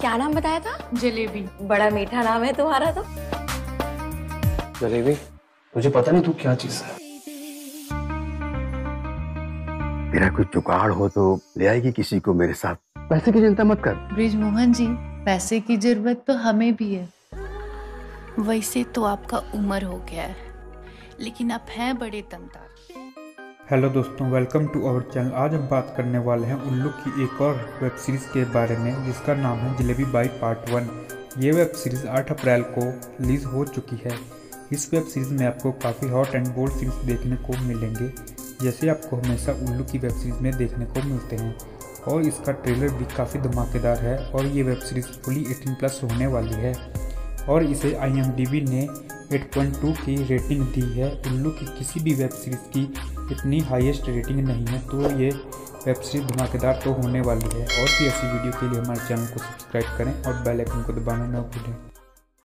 क्या नाम बताया था? जलेबी। बड़ा मीठा नाम है तुम्हारा तो। जलेबी मुझे पता नहीं तू क्या चीज़ है। तेरा कोई जुगाड़ हो तो ले आएगी किसी को मेरे साथ। पैसे की चिंता मत कर। ब्रिज मोहन जी पैसे की ज़रूरत तो हमें भी है। वैसे तो आपका उम्र हो गया है लेकिन आप हैं बड़े दमदार। हेलो दोस्तों, वेलकम टू आवर चैनल। आज हम बात करने वाले हैं उल्लू की एक और वेब सीरीज़ के बारे में, जिसका नाम है जलेबी बाई पार्ट वन। ये वेब सीरीज़ 8 अप्रैल को रिलीज़ हो चुकी है। इस वेब सीरीज़ में आपको काफ़ी हॉट एंड बोल्ड सीन्स देखने को मिलेंगे, जैसे आपको हमेशा उल्लू की वेब सीरीज़ में देखने को मिलते हैं। और इसका ट्रेलर भी काफ़ी धमाकेदार है, और ये वेब सीरीज़ फुली 18 प्लस होने वाली है। और इसे आईएमडीबी ने 8.2 की रेटिंग दी है। उल्लू की किसी भी वेब सीरीज़ की इतनी हाईएस्ट रेटिंग नहीं है तो ये वेब सीरीज़ धमाकेदार तो होने वाली है। और भी ऐसी वीडियो के लिए हमारे चैनल को सब्सक्राइब करें और बेल आइकन को दबाना न भूलें।